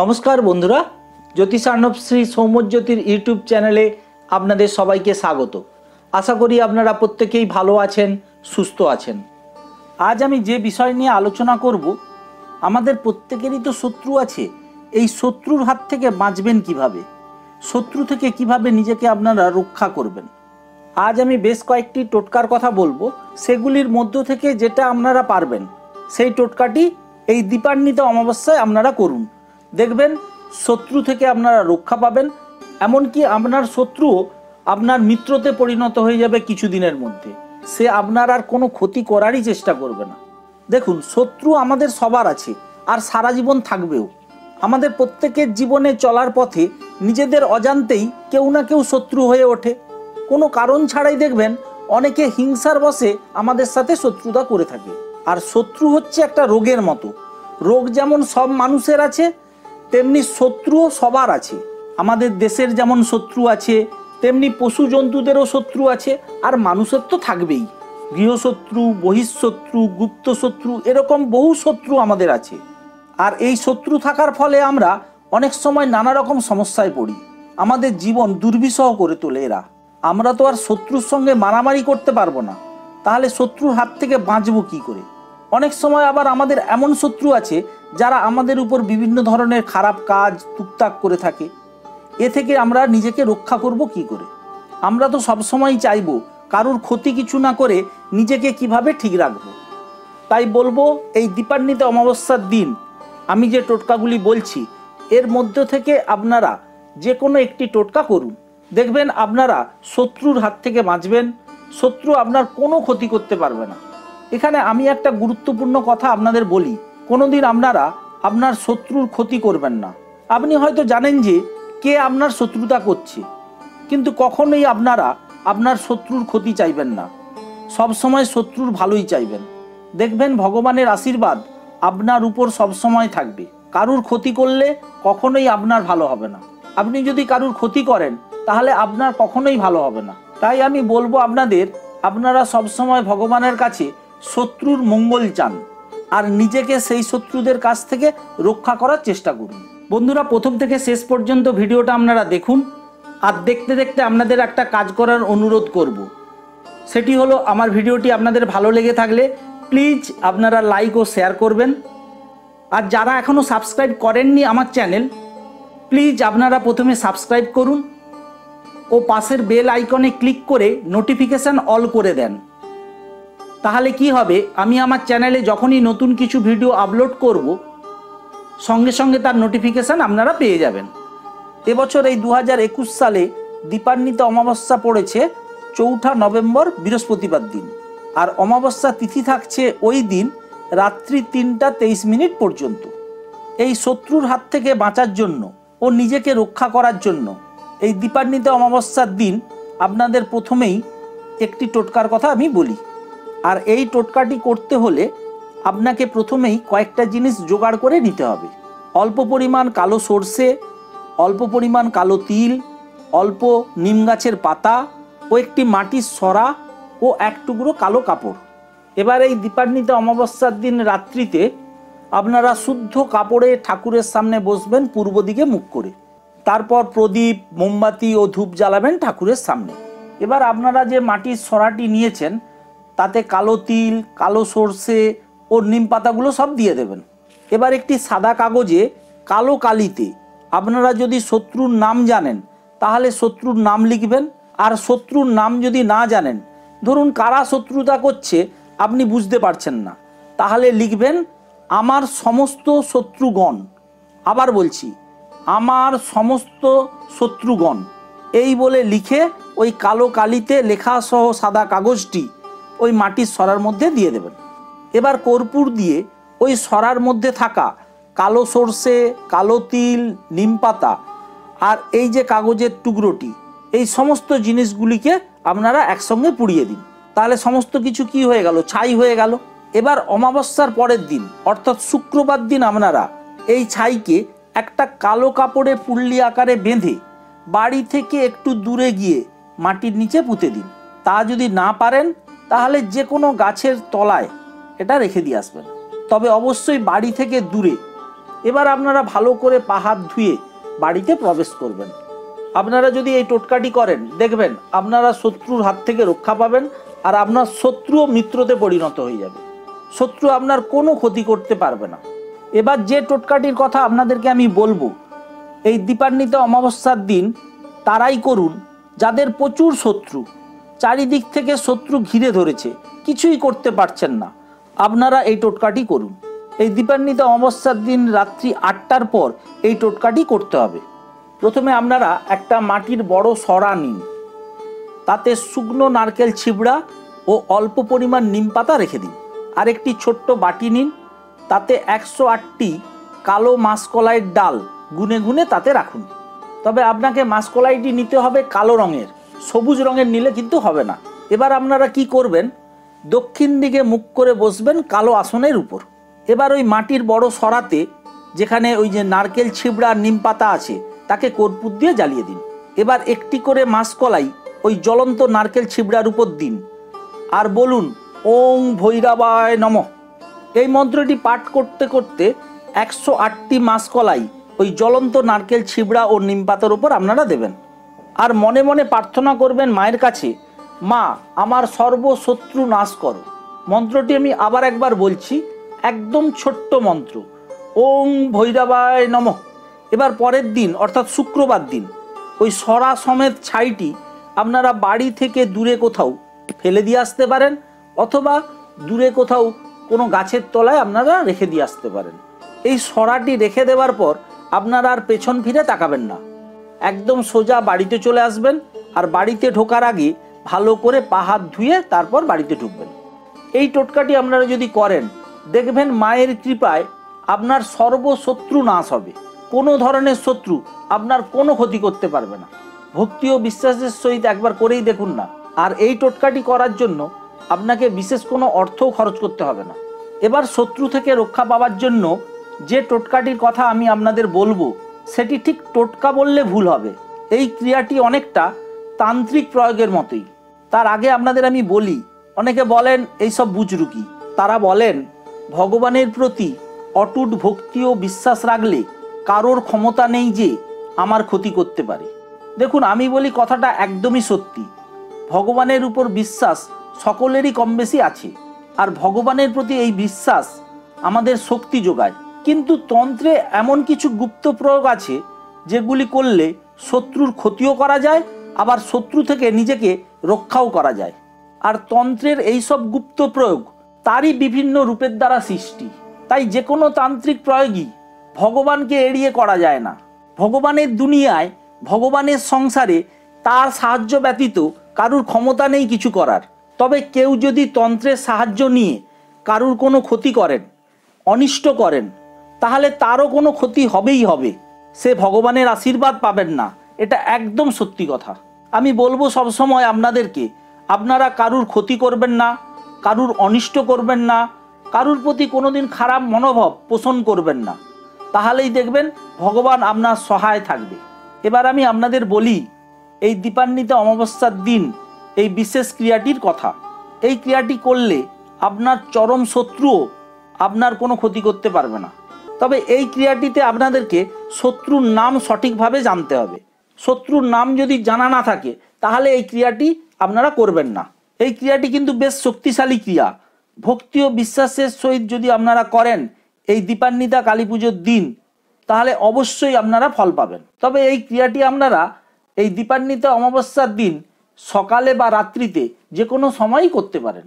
নমস্কার বন্ধুরা, জ্যোতিষার্ণব শ্রী সৌম্যজ্যোতির ইউটিউব চ্যানেলে আপনাদের সবাইকে স্বাগত। আশা করি আপনারা প্রত্যেকেই ভালো আছেন, সুস্থ আছেন। আজ আমি যে বিষয় নিয়ে আলোচনা করব, আমাদের প্রত্যেকেরই তো শত্রু আছে, এই শত্রুর হাত থেকে বাঁচবেন কীভাবে? শত্রু থেকে কীভাবে নিজেকে আপনারা রক্ষা করবেন? আজ আমি বেশ কয়েকটি টোটকার কথা বলব, সেগুলির মধ্য থেকে যেটা আপনারা পারবেন, সেই টোটকাটি এই দীপান্বিত অমাবস্যায় আপনারা করুন। দেখবেন শত্রু থেকে আপনারা রক্ষা পাবেন, এমনকি আপনার শত্রু আপনার মিত্রতে পরিণত হয়ে যাবে কিছুদিনের মধ্যে। সে আপনার আর কোনো ক্ষতি করারই চেষ্টা করবে না। দেখুন, শত্রু আমাদের সবার আছে, আর সারা জীবন থাকবেও। আমাদের প্রত্যেকের জীবনে চলার পথে নিজেদের অজান্তেই কেউ না কেউ শত্রু হয়ে ওঠে। কোনো কারণ ছাড়াই দেখবেন অনেকে হিংসার বসে আমাদের সাথে শত্রুতা করে থাকে। আর শত্রু হচ্ছে একটা রোগের মতো। রোগ যেমন সব মানুষের আছে তেমনি শত্রুও সবার আছে। আমাদের দেশের যেমন শত্রু আছে, তেমনি পশু জন্তুদেরও শত্রু আছে, আর মানুষের তো থাকবেই। গৃহশত্রু, বহিঃশত্রু গুপ্ত শত্রু এরকম বহু শত্রু আমাদের আছে। আর এই শত্রু থাকার ফলে আমরা অনেক সময় নানা রকম সমস্যায় পড়ি। আমাদের জীবন দুর্বিষহ করে তোলে এরা। আমরা তো আর শত্রুর সঙ্গে মারামারি করতে পারব না। তাহলে শত্রুর হাত থেকে বাঁচবো কি করে? অনেক সময় আবার আমাদের এমন শত্রু আছে যারা আমাদের উপর বিভিন্ন ধরনের খারাপ কাজ, টুকটাক করে থাকে, এ থেকে আমরা নিজেকে রক্ষা করব কি করে? আমরা তো সবসময় চাইব কারুর ক্ষতি কিছু না করে নিজেকে কীভাবে ঠিক রাখব। তাই বলব, এই দীপান্বিত অমাবস্যার দিন, আমি যে টোটকাগুলি বলছি, এর মধ্য থেকে আপনারা যে কোনো একটি টোটকা করুন। দেখবেন আপনারা শত্রুর হাত থেকে বাঁচবেন, শত্রু আপনার কোনো ক্ষতি করতে পারবে না। এখানে আমি একটা গুরুত্বপূর্ণ কথা আপনাদের বলি কোনোদিন আপনারা আপনার শত্রুর ক্ষতি করবেন না। আপনি হয়তো জানেন যে কে আপনার শত্রুতা করছে, কিন্তু কখনোই আপনারা আপনার শত্রুর ক্ষতি চাইবেন না। সব সময় শত্রুর ভালোই চাইবেন। দেখবেন ভগবানের আশীর্বাদ আপনার উপর সব সময় থাকবে। কারুর ক্ষতি করলে কখনোই আপনার ভালো হবে না। আপনি যদি কারুর ক্ষতি করেন, তাহলে আপনার কখনোই ভালো হবে না। তাই আমি বলব আপনাদের, আপনারা সবসময় ভগবানের কাছে শত্রুর মঙ্গল চান। আর নিজেকে সেই শত্রুদের কাছ থেকে রক্ষা করার চেষ্টা করুন। বন্ধুরা, প্রথম থেকে শেষ পর্যন্ত ভিডিওটা আপনারা দেখুন। আর দেখতে দেখতে আপনাদের একটা কাজ করার অনুরোধ করব। সেটি হলো, আমার ভিডিওটি আপনাদের ভালো লেগে থাকলে প্লিজ আপনারা লাইক ও শেয়ার করবেন। আর যারা এখনও সাবস্ক্রাইব করেননি আমার চ্যানেল, প্লিজ আপনারা প্রথমে সাবস্ক্রাইব করুন ও পাশের বেল আইকনে ক্লিক করে নোটিফিকেশান অল করে দেন। তাহলে কি হবে? আমি আমার চ্যানেলে যখনই নতুন কিছু ভিডিও আপলোড করব, সঙ্গে সঙ্গে তার নোটিফিকেশান আপনারা পেয়ে যাবেন। এবছর এই দু সালে দীপান্বিত অমাবস্যা পড়েছে, চৌঠা নভেম্বর বৃহস্পতিবার দিন। আর অমাবস্যা তিথি থাকছে ওই দিন, রাত্রি তিনটা তেইশ মিনিট পর্যন্ত। এই শত্রুর হাত থেকে বাঁচার জন্য ও নিজেকে রক্ষা করার জন্য এই দীপান্বিত অমাবস্যার দিন আপনাদের প্রথমেই একটি টোটকার কথা আমি বলি। আর এই টোটকাটি করতে হলে আপনাকে প্রথমেই কয়েকটা জিনিস জোগাড় করে নিতে হবে। অল্প পরিমাণ কালো সর্ষে, অল্প পরিমাণ কালো তিল, অল্প নিম গাছের পাতা ও একটি মাটির সরা ও এক টুকরো কালো কাপড়। এবার এই দীপান্বিত অমাবস্যার দিন রাত্রিতে আপনারা শুদ্ধ কাপড়ে ঠাকুরের সামনে বসবেন পূর্ব দিকে মুখ করে। তারপর প্রদীপ, মোমবাতি ও ধূপ জ্বালাবেন ঠাকুরের সামনে। এবার আপনারা যে মাটির সরাটি নিয়েছেন তাতে কালো তিল, কালো সর্ষে ও নিম পাতাগুলো সব দিয়ে দেবেন। এবার একটি সাদা কাগজে কালো কালিতে আপনারা যদি শত্রুর নাম জানেন, তাহলে শত্রুর নাম লিখবেন। আর শত্রুর নাম যদি না জানেন, ধরুন কারা শত্রুতা করছে, আপনি বুঝতে পারছেন না। তাহলে লিখবেন, আমার সমস্ত শত্রুগণ। আবার বলছি, আমার সমস্ত শত্রুগণ। এই বলে লিখে ওই কালো কালিতে লেখা সহ সাদা কাগজটি ওই মাটির সরার মধ্যে দিয়ে দেবেন। এবার কর্পূর দিয়ে ওই সরার মধ্যে থাকা কালো সর্ষে, কালো তিল, নিম পাতা আর এই যে কাগজের টুকরোটি, এই সমস্ত জিনিসগুলিকে আপনারা একসঙ্গে পুড়িয়ে দিন। তাহলে সমস্ত কিছু কি হয়ে গেল? ছাই হয়ে গেল। এবার অমাবস্যার পরের দিন, অর্থাৎ শুক্রবার দিন আপনারা এই ছাইকে একটা কালো কাপড়ে পুল্লি আকারে বেঁধে বাড়ি থেকে একটু দূরে গিয়ে মাটির নিচে পুঁতে দিন। তা যদি না পারেন তাহলে যে কোনো গাছের তলায় এটা রেখে দিয়ে আসবেন। তবে অবশ্যই বাড়ি থেকে দূরে। এবার আপনারা ভালো করে পা হাত ধুয়ে বাড়িতে প্রবেশ করবেন। আপনারা যদি এই টোটকাটি করেন, দেখবেন আপনারা শত্রুর হাত থেকে রক্ষা পাবেন আর আপনার শত্রুও মিত্রতে পরিণত হয়ে যাবে। শত্রু আপনার কোনো ক্ষতি করতে পারবে না। এবার যে টোটকাটির কথা আপনাদেরকে আমি বলব, এই দীপান্বিত অমাবস্যার দিন তারাই করুন, যাদের প্রচুর শত্রু। চারিদিক থেকে শত্রু ঘিরে ধরেছে। কিছুই করতে পারছেন না। আপনারা এই টোটকাটি করুন। এই দীপান্বিত অমাবস্যার দিন রাত্রি আটটার পর এই টোটকাটি করতে হবে। প্রথমে আপনারা একটা মাটির বড় সরা নিন। তাতে শুকনো নারকেল ছিবড়া ও অল্প পরিমাণ নিম পাতা রেখে দিন। আর একটি ছোট্ট বাটি নিন। তাতে একশো আটটি কালো মাসকলাইয়ের ডাল গুনে গুনে তাতে রাখুন। তবে আপনাকে মাসকলাইটি নিতে হবে কালো রঙের। সবুজ রঙের নিলে কিন্তু হবে না। এবার আপনারা কি করবেন? দক্ষিণ দিকে মুখ করে বসবেন কালো আসনের উপর। এবার ওই মাটির বড় সরাতে, যেখানে ওই যে নারকেল ছিবড়া নিম পাতা আছে, তাকে কর্পূর দিয়ে জ্বালিয়ে দিন। এবার একটি করে মাসকলাই ওই জ্বলন্ত নারকেল ছিবড়ার উপর দিন। আর বলুন, ওং ভৈরাবায় নম। এই মন্ত্রটি পাঠ করতে করতে একশো আটটি মাসকলাই ওই জ্বলন্ত নারকেল ছিবড়া ও নিম পাতার উপর আপনারা দেবেন। আর মনে মনে প্রার্থনা করবেন মায়ের কাছে, মা, আমার সর্বশত্রু নাশ করো। মন্ত্রটি আমি আবার একবার বলছি, একদম ছোট্ট মন্ত্র। ওং ভৈরবায় নম। এবার পরের দিন, অর্থাৎ শুক্রবার দিন, ওই সরা সমেত ছাইটি আপনারা বাড়ি থেকে দূরে কোথাও ফেলে দিয়ে আসতে পারেন, অথবা দূরে কোথাও কোনো গাছের তলায় আপনারা রেখে দিয়ে আসতে পারেন। এই সরাটি রেখে দেওয়ার পর আপনারা আর পেছন ফিরে তাকাবেন না। একদম সোজা বাড়িতে চলে আসবেন আর বাড়িতে ঢোকার আগে ভালো করে পা হাত ধুয়ে তারপর বাড়িতে ঢুকবেন। এই টোটকাটি আপনারা যদি করেন, দেখবেন মায়ের কৃপায় আপনার সর্বশত্রু নাশ হবে। কোনো ধরনের শত্রু আপনার কোনো ক্ষতি করতে পারবে না। ভক্তি ও বিশ্বাসের সহিত একবার করেই দেখুন না। আর এই টোটকাটি করার জন্য আপনাকে বিশেষ কোনো অর্থও খরচ করতে হবে না। এবার শত্রু থেকে রক্ষা পাওয়ার জন্য যে টোটকাটির কথা আমি আপনাদের বলব সেটি ঠিক টোটকা বললে ভুল হবে। এই ক্রিয়াটি অনেকটা তান্ত্রিক প্রয়োগের মতোই। তার আগে আপনাদের আমি বলি, অনেকে বলেন এইসব বুজরুকি। তারা বলেন, ভগবানের প্রতি অটুট ভক্তি ও বিশ্বাস রাখলে কারোর ক্ষমতা নেই যে আমার ক্ষতি করতে পারে। দেখুন, আমি বলি কথাটা একদমই সত্যি। ভগবানের উপর বিশ্বাস সকলেরই কম বেশি আছে। আর ভগবানের প্রতি এই বিশ্বাস আমাদের শক্তি যোগায়। কিন্তু তন্ত্রে এমন কিছু গুপ্ত প্রয়োগ আছে যেগুলি করলে শত্রুর ক্ষতিও করা যায়, আবার শত্রু থেকে নিজেকে রক্ষাও করা যায়। আর তন্ত্রের এই সব গুপ্ত প্রয়োগ তারই বিভিন্ন রূপের দ্বারা সৃষ্টি। তাই যে কোনো তান্ত্রিক প্রয়োগই ভগবানকে এড়িয়ে করা যায় না। ভগবানের দুনিয়ায়, ভগবানের সংসারে তার সাহায্য ব্যতীত কারুর ক্ষমতা নেই কিছু করার। তবে কেউ যদি তন্ত্রের সাহায্য নিয়ে কারুর কোনো ক্ষতি করেন, অনিষ্ট করেন তাহলে তারও কোনো ক্ষতি হবেই হবে। সে ভগবানের আশীর্বাদ পাবেন না। এটা একদম সত্যি কথা। আমি বলব সবসময় আপনাদেরকে, আপনারা কারুর ক্ষতি করবেন না, কারুর অনিষ্ট করবেন না, কারুর প্রতি কোনোদিন খারাপ মনোভাব পোষণ করবেন না। তাহলেই দেখবেন ভগবান আপনার সহায় থাকবে। এবার আমি আপনাদের বলি, এই দীপান্বিত অমাবস্যার দিন, এই বিশেষ ক্রিয়াটির কথা। এই ক্রিয়াটি করলে আপনার চরম শত্রুও আপনার কোনো ক্ষতি করতে পারবে না। তবে এই ক্রিয়াটিতে আপনাদেরকে শত্রুর নাম সঠিকভাবে জানতে হবে। শত্রুর নাম যদি জানা না থাকে, তাহলে এই ক্রিয়াটি আপনারা করবেন না। এই ক্রিয়াটি কিন্তু বেশ শক্তিশালী ক্রিয়া। ভক্তি ও বিশ্বাসের সহিত যদি আপনারা করেন এই দীপান্বিতা কালী পুজোর দিন, তাহলে অবশ্যই আপনারা ফল পাবেন। তবে এই ক্রিয়াটি আপনারা এই দীপান্বিতা অমাবস্যার দিন সকালে বা রাত্রিতে যে কোনো সময়ই করতে পারেন।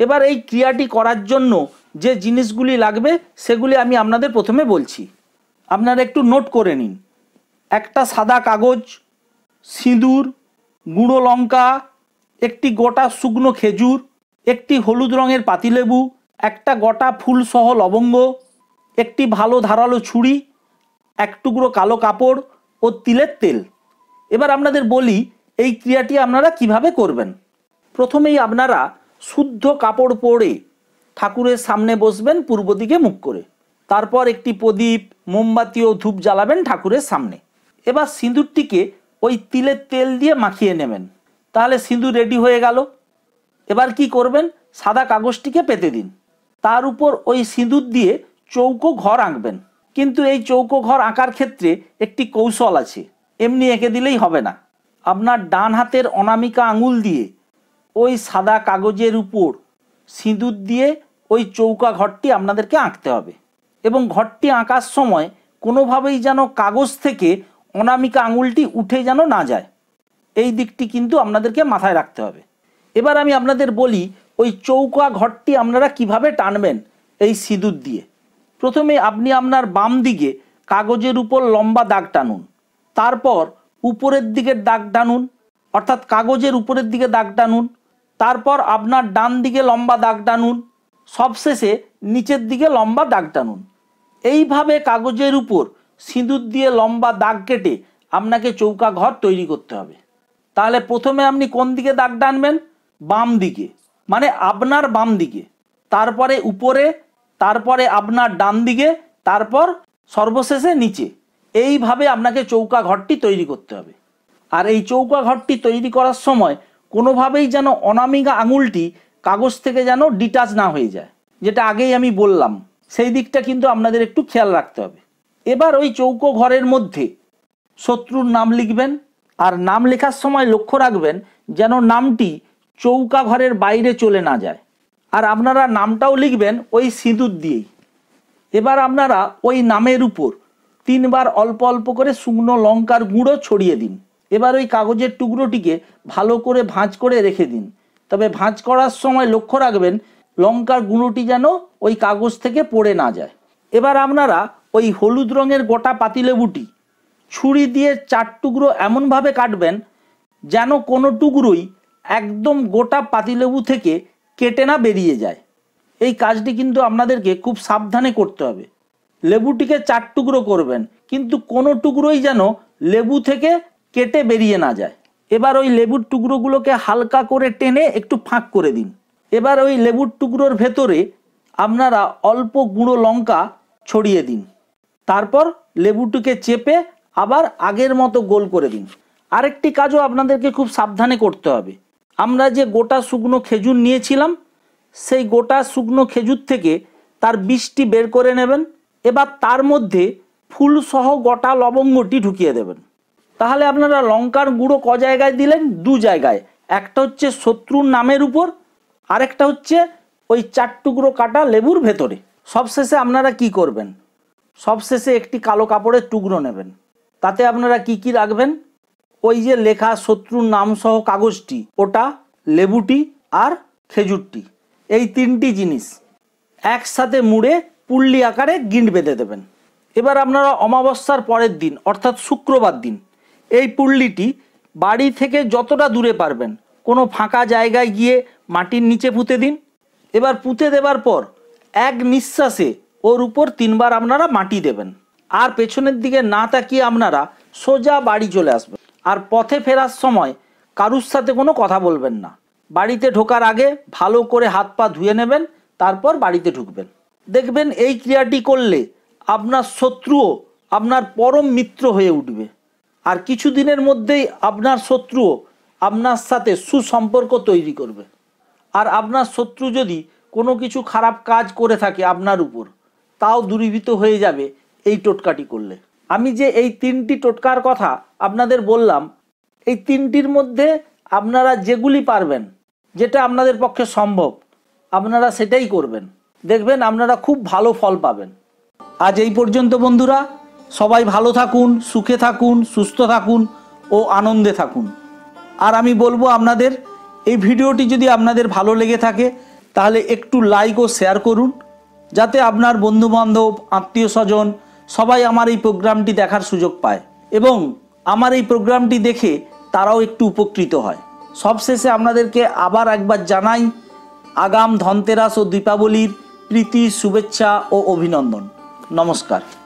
এবার এই ক্রিয়াটি করার জন্য যে জিনিসগুলি লাগবে, সেগুলি আমি আপনাদের প্রথমে বলছি। আপনারা একটু নোট করে নিন। একটা সাদা কাগজ, সিঁদুর, গুঁড়ো লঙ্কা, একটি গোটা শুকনো খেজুর, একটি হলুদ রঙের পাতিলেবু, একটা গোটা ফুলসহ লবঙ্গ, একটি ভালো ধারালো ছুরি, এক টুকরো কালো কাপড় ও তিলের তেল। এবার আপনাদের বলি, এই ক্রিয়াটি আপনারা কীভাবে করবেন? প্রথমেই আপনারা শুদ্ধ কাপড় পরে ঠাকুরের সামনে বসবেন, পূর্ব দিকে মুখ করে। তারপর একটি প্রদীপ, মোমবাতি ও ধূপ জ্বালাবেন ঠাকুরের সামনে। এবার সিঁদুরটিকে ওই তিলের তেল দিয়ে মাখিয়ে নেবেন। তাহলে সিঁদুর রেডি হয়ে গেল। এবার কি করবেন? সাদা কাগজটিকে পেতে দিন। তার উপর ওই সিঁদুর দিয়ে চৌকো ঘর আঁকবেন। কিন্তু এই চৌকো ঘর আঁকার ক্ষেত্রে একটি কৌশল আছে। এমনি এঁকে দিলেই হবে না। আপনার ডান হাতের অনামিকা আঙুল দিয়ে ওই সাদা কাগজের উপর সিঁদুর দিয়ে ওই চৌকা ঘরটি আপনাদেরকে আঁকতে হবে। এবং ঘরটি আঁকার সময় কোনোভাবেই যেন কাগজ থেকে অনামিকা আঙুলটি উঠে যেন না যায়। এই দিকটি কিন্তু আপনাদেরকে মাথায় রাখতে হবে। এবার আমি আপনাদের বলি, ওই চৌকা ঘরটি আপনারা কীভাবে টানবেন এই সিঁদুর দিয়ে? প্রথমে আপনি আপনার বাম দিকে কাগজের উপর লম্বা দাগ টানুন। তারপর উপরের দিকের দাগ টানুন, অর্থাৎ কাগজের উপরের দিকে দাগ টানুন। তারপর আপনার ডান দিকে লম্বা দাগ টানুন। সবশেষে নিচের দিকে লম্বা দাগ টানুন। এইভাবে কাগজের উপর সিঁদুর দিয়ে লম্বা দাগ কেটে আপনাকে চৌকা ঘর তৈরি করতে হবে। তাহলে প্রথমে আপনি কোন দিকে দাগ টানবেন? বাম দিকে। মানে আপনার বাম দিকে। তারপরে উপরে, তারপরে আপনার ডান দিকে, তারপর সর্বশেষে নিচে। এইভাবে আপনাকে চৌকা ঘরটি তৈরি করতে হবে। আর এই চৌকা ঘরটি তৈরি করার সময় কোনোভাবেই যেন অনামিকা আঙুলটি কাগজ থেকে যেন ডিটাচ না হয়ে যায়, যেটা আগেই আমি বললাম। সেই দিকটা কিন্তু আপনাদের একটু খেয়াল রাখতে হবে। এবার ওই চৌকো ঘরের মধ্যে শত্রুর নাম লিখবেন আর নাম লেখার সময় লক্ষ্য রাখবেন যেন নামটি চৌকা ঘরের বাইরে চলে না যায়। আর আপনারা নামটাও লিখবেন ওই সিঁদুর দিয়েই। এবার আপনারা ওই নামের উপর তিনবার অল্প অল্প করে শুকনো লঙ্কার গুঁড়ো ছড়িয়ে দিন। এবার ওই কাগজের টুকরোটিকে ভালো করে ভাঁজ করে রেখে দিন। তবে ভাঁজ করার সময় লক্ষ্য রাখবেন, লঙ্কার গুঁড়োটি যেন ওই কাগজ থেকে পড়ে না যায়। এবার আপনারা ওই হলুদ রঙের গোটা পাতিলেবুটি ছুরি দিয়ে চার টুকরো এমনভাবে কাটবেন যেন কোনো টুকরোই একদম গোটা পাতিলেবু থেকে কেটে না বেরিয়ে যায়। এই কাজটি কিন্তু আপনাদেরকে খুব সাবধানে করতে হবে। লেবুটিকে চার টুকরো করবেন, কিন্তু কোনো টুকরোই যেন লেবু থেকে কেটে বেরিয়ে না যায়। এবার ওই লেবুর টুকরোগুলোকে হালকা করে টেনে একটু ফাঁক করে দিন। এবার ওই লেবুর টুকরোর ভেতরে আপনারা অল্প গুঁড়ো লঙ্কা ছড়িয়ে দিন। তারপর লেবুটিকে চেপে আবার আগের মতো গোল করে দিন। আরেকটি কাজও আপনাদেরকে খুব সাবধানে করতে হবে। আমরা যে গোটা শুকনো খেজুর নিয়েছিলাম, সেই গোটা শুকনো খেজুর থেকে তার বিষটি বের করে নেবেন। এবার তার মধ্যে ফুলসহ গোটা লবঙ্গটি ঢুকিয়ে দেবেন। তাহলে আপনারা লঙ্কার গুঁড়ো ক জায়গায় দিলেন? দু জায়গায়। একটা হচ্ছে শত্রুর নামের উপর, আরেকটা হচ্ছে ওই চার টুকরো কাটা লেবুর ভেতরে। সবশেষে আপনারা কি করবেন? সবশেষে একটি কালো কাপড়ের টুকরো নেবেন। তাতে আপনারা কি কি রাখবেন? ওই যে লেখা শত্রুর নাম সহ কাগজটি, ওটা লেবুটি আর খেজুরটি। এই তিনটি জিনিস একসাথে মুড়ে পুল্লি আকারে গিন্ড বেঁধে দেবেন। এবার আপনারা অমাবস্যার পরের দিন, অর্থাৎ শুক্রবার দিন এই পুল্লিটি বাড়ি থেকে যতটা দূরে পারবেন, কোনো ফাঁকা জায়গায় গিয়ে মাটির নিচে পুঁতে দিন। এবার পুঁতে দেবার পর এক নিঃশ্বাসে ওর উপর তিনবার আপনারা মাটি দেবেন। আর পেছনের দিকে না তাকিয়ে আপনারা সোজা বাড়ি চলে আসবেন। আর পথে ফেরার সময় কারুর সাথে কোনো কথা বলবেন না। বাড়িতে ঢোকার আগে ভালো করে হাত পা ধুয়ে নেবেন, তারপর বাড়িতে ঢুকবেন। দেখবেন এই ক্রিয়াটি করলে আপনার শত্রুও আপনার পরম মিত্র হয়ে উঠবে। আর কিছুদিনের মধ্যেই আপনার শত্রুও আপনার সাথে সুসম্পর্ক তৈরি করবে। আর আপনার শত্রু যদি কোনো কিছু খারাপ কাজ করে থাকে আপনার উপর, তাও দূরীভূত হয়ে যাবে এই টোটকাটি করলে। আমি যে এই তিনটি টোটকার কথা আপনাদের বললাম, এই তিনটির মধ্যে আপনারা যেগুলি পারবেন, যেটা আপনাদের পক্ষে সম্ভব, আপনারা সেটাই করবেন। দেখবেন আপনারা খুব ভালো ফল পাবেন। আজ এই পর্যন্ত বন্ধুরা সবাই ভালো থাকুন, সুখে থাকুন, সুস্থ থাকুন ও আনন্দে থাকুন। আর আমি বলব আপনাদের, এই ভিডিওটি যদি আপনাদের ভালো লেগে থাকে, তাহলে একটু লাইক ও শেয়ার করুন, যাতে আপনার বন্ধুবান্ধব, আত্মীয় স্বজন সবাই আমার এই প্রোগ্রামটি দেখার সুযোগ পায় এবং আমার এই প্রোগ্রামটি দেখে তারাও একটু উপকৃত হয়। সবশেষে আপনাদেরকে আবার একবার জানাই, আগাম ধনতেরাস ও দীপাবলির প্রীতি, শুভেচ্ছা ও অভিনন্দন। নমস্কার।